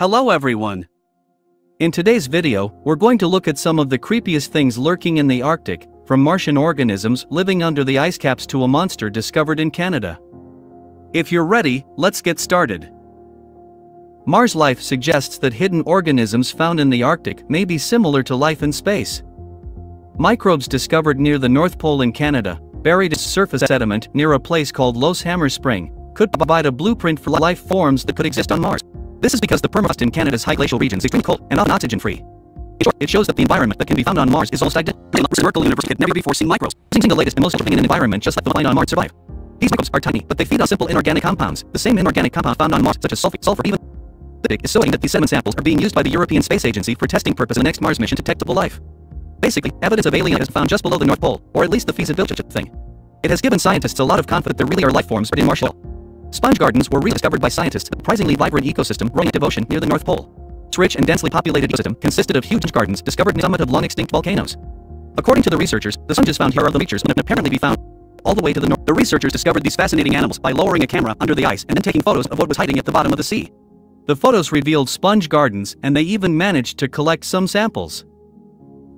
Hello everyone! In today's video, we're going to look at some of the creepiest things lurking in the Arctic, from Martian organisms living under the ice caps to a monster discovered in Canada. If you're ready, let's get started. Mars life suggests that hidden organisms found in the Arctic may be similar to life in space. Microbes discovered near the North Pole in Canada, buried as surface sediment near a place called Lost Hammer Spring, could provide a blueprint for life forms that could exist on Mars. This is because the permafrost in Canada's high glacial regions is extremely cold and often oxygen-free. It shows that the environment that can be found on Mars is almost identical. McGill University had never before seen microbes, using the latest and most living in an environment just like the life on Mars survive. These microbes are tiny, but they feed on simple inorganic compounds, the same inorganic compound found on Mars, such as sulfur, sulfur even. The big is showing that these sediment samples are being used by the European Space Agency for testing purpose in the next Mars mission to detectable life. Basically, evidence of alien is found just below the North Pole, or at least the feasibility thing. It has given scientists a lot of confidence there really are life forms in Mars Sponge gardens were rediscovered by scientists, a surprisingly vibrant ecosystem growing at ocean near the North Pole. Its rich and densely populated ecosystem consisted of huge gardens discovered near the summit of long-extinct volcanoes. According to the researchers, the sponges found here are the features that apparently be found all the way to the north. The researchers discovered these fascinating animals by lowering a camera under the ice and then taking photos of what was hiding at the bottom of the sea. The photos revealed sponge gardens and they even managed to collect some samples.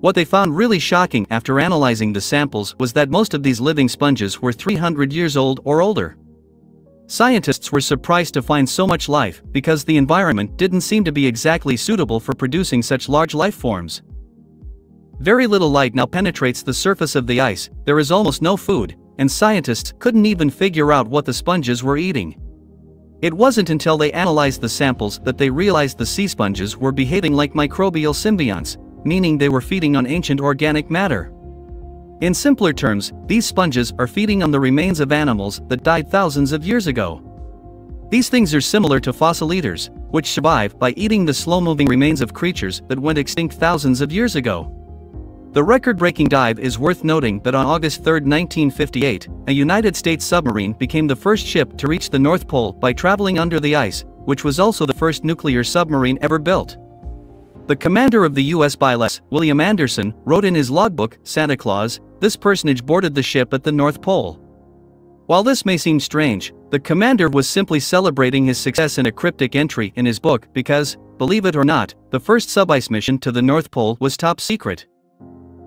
What they found really shocking after analyzing the samples was that most of these living sponges were 300 years old or older. Scientists were surprised to find so much life because the environment didn't seem to be exactly suitable for producing such large life forms. Very little light now penetrates the surface of the ice, there is almost no food, and scientists couldn't even figure out what the sponges were eating. It wasn't until they analyzed the samples that they realized the sea sponges were behaving like microbial symbionts, meaning they were feeding on ancient organic matter. In simpler terms, these sponges are feeding on the remains of animals that died thousands of years ago. These things are similar to fossil eaters, which survive by eating the slow-moving remains of creatures that went extinct thousands of years ago. The record-breaking dive is worth noting that on August 3, 1958, a United States submarine became the first ship to reach the North Pole by traveling under the ice, which was also the first nuclear submarine ever built. The commander of the U.S. BILS, William Anderson, wrote in his logbook, Santa Claus, this personage boarded the ship at the North Pole. While this may seem strange, the commander was simply celebrating his success in a cryptic entry in his book because, believe it or not, the first sub-ice mission to the North Pole was top secret.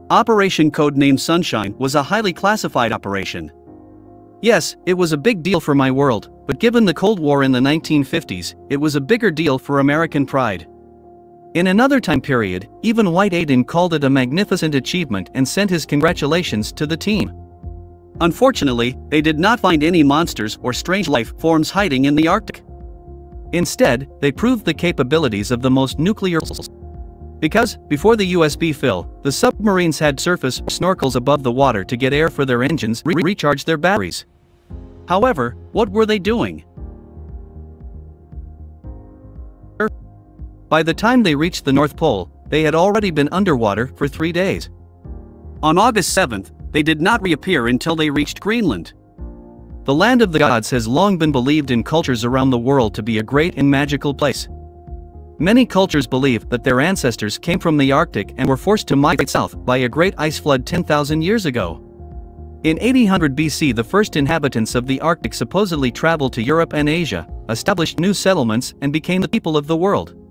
Operation Codenamed Sunshine was a highly classified operation. Yes, it was a big deal for my world, but given the Cold War in the 1950s, it was a bigger deal for American pride. In another time period, even White Aiden called it a magnificent achievement and sent his congratulations to the team. Unfortunately, they did not find any monsters or strange life forms hiding in the Arctic. Instead, they proved the capabilities of the most nuclear because, before the USB fill, the submarines had surface snorkels above the water to get air for their engines re recharge their batteries. However, what were they doing? By the time they reached the North Pole, they had already been underwater for three days. On August 7th, they did not reappear until they reached Greenland. The land of the gods has long been believed in cultures around the world to be a great and magical place. Many cultures believe that their ancestors came from the Arctic and were forced to migrate south by a great ice flood 10,000 years ago. In 1800 BC the first inhabitants of the Arctic supposedly traveled to Europe and Asia, established new settlements and became the people of the world.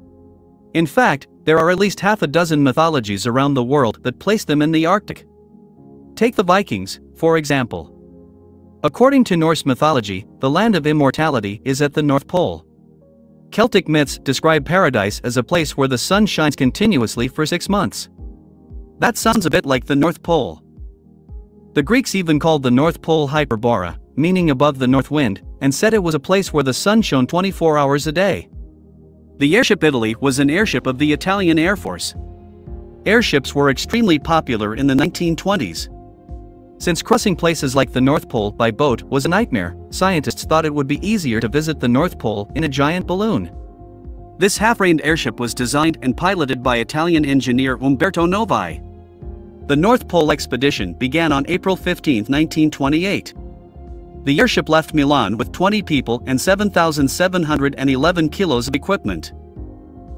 In fact, there are at least half a dozen mythologies around the world that place them in the Arctic. Take the Vikings, for example. According to Norse mythology, the land of immortality is at the North Pole. Celtic myths describe paradise as a place where the sun shines continuously for six months. That sounds a bit like the North Pole. The Greeks even called the North Pole Hyperborea, meaning above the north wind, and said it was a place where the sun shone 24 hours a day. The airship Italy was an airship of the Italian Air Force. Airships were extremely popular in the 1920s. Since crossing places like the North Pole by boat was a nightmare, scientists thought it would be easier to visit the North Pole in a giant balloon. This half-rained airship was designed and piloted by Italian engineer Umberto Nobile. The North Pole expedition began on April 15, 1928. The airship left Milan with 20 people and 7,711 kilos of equipment.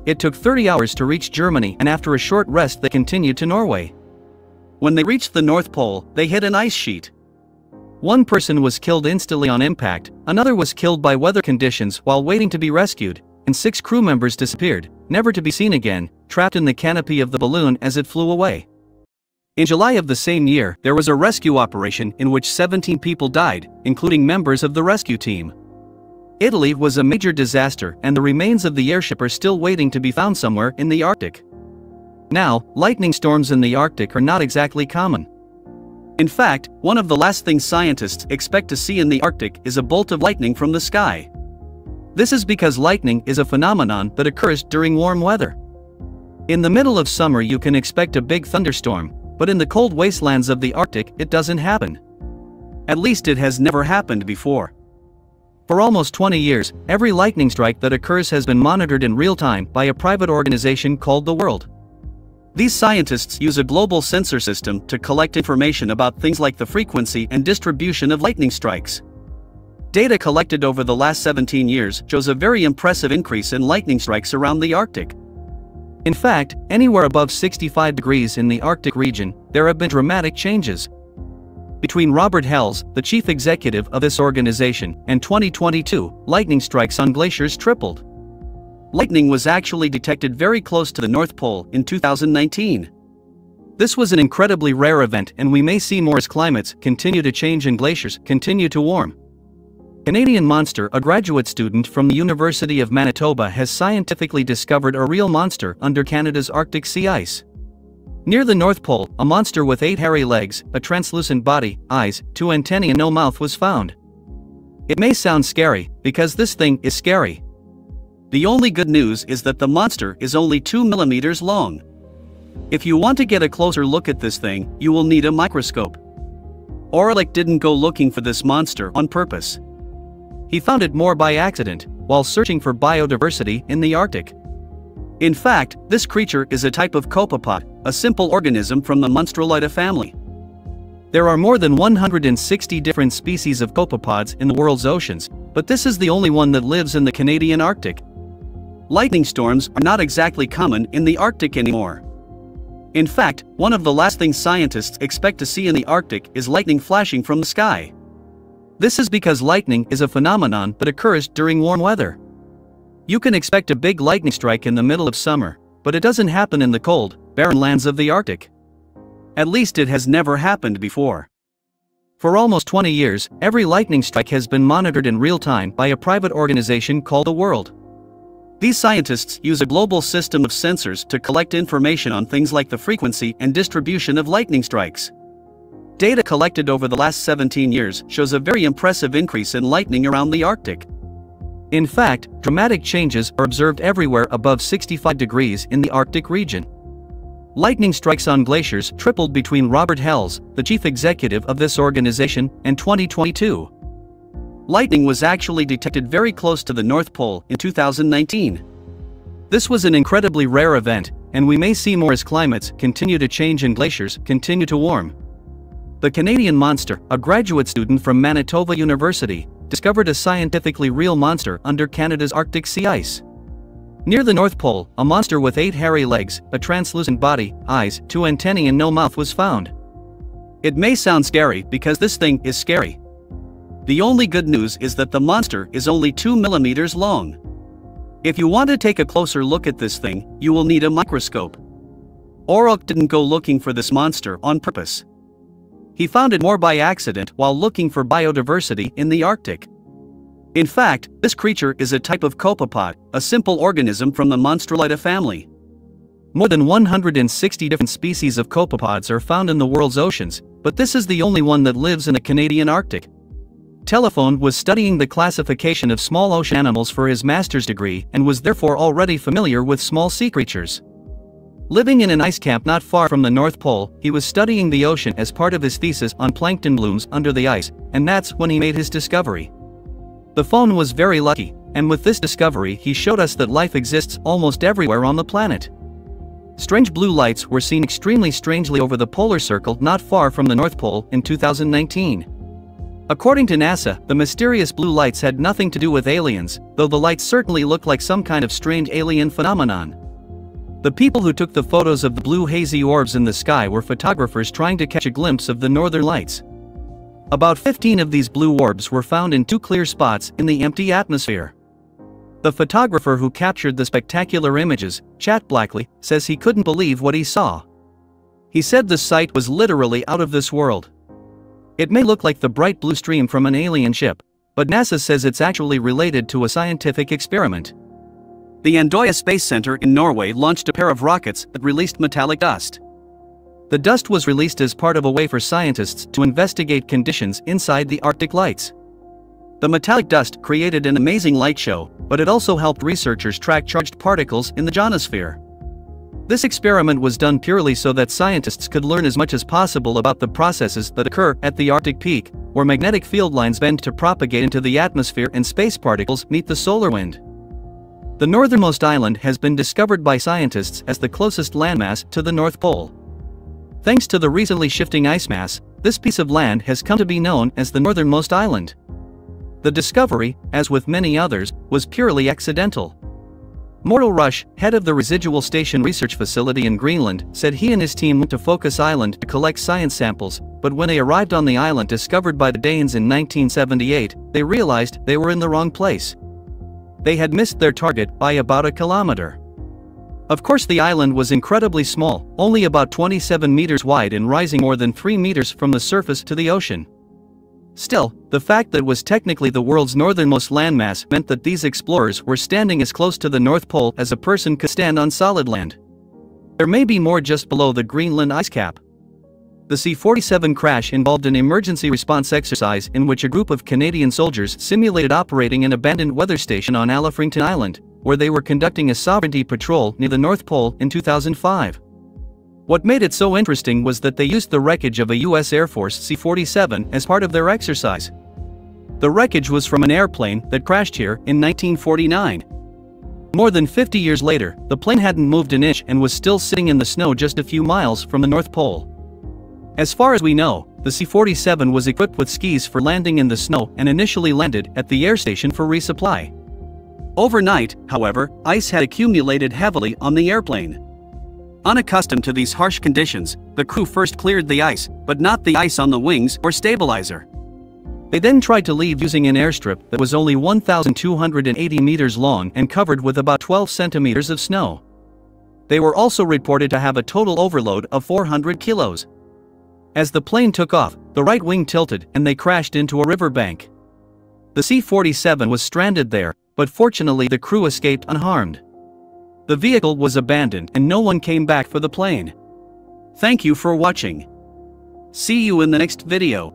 It took 30 hours to reach Germany and after a short rest they continued to Norway. When they reached the North Pole, they hit an ice sheet. One person was killed instantly on impact, another was killed by weather conditions while waiting to be rescued, and six crew members disappeared, never to be seen again, trapped in the canopy of the balloon as it flew away. In July of the same year, there was a rescue operation in which 17 people died, including members of the rescue team. Italy was a major disaster and the remains of the airship are still waiting to be found somewhere in the Arctic. Now, lightning storms in the Arctic are not exactly common. In fact, one of the last things scientists expect to see in the Arctic is a bolt of lightning from the sky. This is because lightning is a phenomenon that occurs during warm weather. In the middle of summer you can expect a big thunderstorm, but in the cold wastelands of the Arctic it doesn't happen. At least it has never happened before. For almost 20 years, every lightning strike that occurs has been monitored in real time by a private organization called the World. These scientists use a global sensor system to collect information about things like the frequency and distribution of lightning strikes. Data collected over the last 17 years shows a very impressive increase in lightning strikes around the Arctic. In fact, anywhere above 65 degrees in the Arctic region, there have been dramatic changes. Between Robert Hells, the chief executive of this organization, and 2022, lightning strikes on glaciers tripled. Lightning was actually detected very close to the North Pole in 2019. This was an incredibly rare event and we may see more as climates continue to change and glaciers continue to warm. Canadian Monster, a graduate student from the University of Manitoba has scientifically discovered a real monster under Canada's Arctic sea ice. Near the North Pole, a monster with eight hairy legs, a translucent body, eyes, two antennae and no mouth was found. It may sound scary, because this thing is scary. The only good news is that the monster is only 2 millimeters long. If you want to get a closer look at this thing, you will need a microscope. Orlik didn't go looking for this monster on purpose. He found it more by accident, while searching for biodiversity in the Arctic. In fact, this creature is a type of copepod, a simple organism from the Monstrilloida family. There are more than 160 different species of copepods in the world's oceans, but this is the only one that lives in the Canadian Arctic. Lightning storms are not exactly common in the Arctic anymore. In fact, one of the last things scientists expect to see in the Arctic is lightning flashing from the sky. This is because lightning is a phenomenon that occurs during warm weather. You can expect a big lightning strike in the middle of summer, but it doesn't happen in the cold, barren lands of the Arctic. At least it has never happened before. For almost 20 years, every lightning strike has been monitored in real time by a private organization called the World. These scientists use a global system of sensors to collect information on things like the frequency and distribution of lightning strikes. Data collected over the last 17 years shows a very impressive increase in lightning around the Arctic. In fact, dramatic changes are observed everywhere above 65 degrees in the Arctic region. Lightning strikes on glaciers tripled between Robert Hells, the chief executive of this organization, and 2022. Lightning was actually detected very close to the North Pole in 2019. This was an incredibly rare event, and we may see more as climates continue to change and glaciers continue to warm. The Canadian monster, a graduate student from Manitoba University, discovered a scientifically real monster under Canada's Arctic sea ice. Near the North Pole, a monster with eight hairy legs, a translucent body, eyes, two antennae and no mouth was found. It may sound scary because this thing is scary. The only good news is that the monster is only 2 millimeters long. If you want to take a closer look at this thing, you will need a microscope. Orlik didn't go looking for this monster on purpose. He found it more by accident while looking for biodiversity in the Arctic. In fact, this creature is a type of copepod, a simple organism from the Monstrilloida family. More than 160 different species of copepods are found in the world's oceans, but this is the only one that lives in the Canadian Arctic. Telephone was studying the classification of small ocean animals for his master's degree and was therefore already familiar with small sea creatures. Living in an ice camp not far from the North Pole, he was studying the ocean as part of his thesis on plankton blooms under the ice, and that's when he made his discovery. The phone was very lucky, and with this discovery he showed us that life exists almost everywhere on the planet. Strange blue lights were seen extremely strangely over the polar circle not far from the North Pole in 2019. According to NASA, the mysterious blue lights had nothing to do with aliens, though the lights certainly looked like some kind of strange alien phenomenon. The people who took the photos of the blue hazy orbs in the sky were photographers trying to catch a glimpse of the northern lights. About 15 of these blue orbs were found in two clear spots in the empty atmosphere. The photographer who captured the spectacular images, Chad Blakley, says he couldn't believe what he saw. He said the sight was literally out of this world. It may look like the bright blue stream from an alien ship, but NASA says it's actually related to a scientific experiment. The Andøya Space Center in Norway launched a pair of rockets that released metallic dust. The dust was released as part of a way for scientists to investigate conditions inside the Arctic lights. The metallic dust created an amazing light show, but it also helped researchers track charged particles in the ionosphere. This experiment was done purely so that scientists could learn as much as possible about the processes that occur at the Arctic peak, where magnetic field lines bend to propagate into the atmosphere and space particles meet the solar wind. The northernmost island has been discovered by scientists as the closest landmass to the North Pole. Thanks to the recently shifting ice mass, this piece of land has come to be known as the northernmost island. The discovery, as with many others, was purely accidental. Morten Rasch, head of the Residual Station Research Facility in Greenland, said he and his team went to Focus Island to collect science samples, but when they arrived on the island discovered by the Danes in 1978, they realized they were in the wrong place. They had missed their target by about a kilometer. Of course the island was incredibly small, only about 27 meters wide and rising more than 3 meters from the surface to the ocean. Still, the fact that it was technically the world's northernmost landmass meant that these explorers were standing as close to the North Pole as a person could stand on solid land. There may be more just below the Greenland ice cap. The C-47 crash involved an emergency response exercise in which a group of Canadian soldiers simulated operating an abandoned weather station on Ellef Ringnes Island, where they were conducting a sovereignty patrol near the North Pole in 2005. What made it so interesting was that they used the wreckage of a US Air Force C-47 as part of their exercise. The wreckage was from an airplane that crashed here in 1949. More than 50 years later, the plane hadn't moved an inch and was still sitting in the snow just a few miles from the North Pole. As far as we know, the C-47 was equipped with skis for landing in the snow and initially landed at the air station for resupply. Overnight, however, ice had accumulated heavily on the airplane. Unaccustomed to these harsh conditions, the crew first cleared the ice, but not the ice on the wings or stabilizer. They then tried to leave using an airstrip that was only 1,280 meters long and covered with about 12 centimeters of snow. They were also reported to have a total overload of 400 kilos. As the plane took off, the right wing tilted and they crashed into a riverbank. The C-47 was stranded there, but fortunately the crew escaped unharmed. The vehicle was abandoned and no one came back for the plane. Thank you for watching. See you in the next video.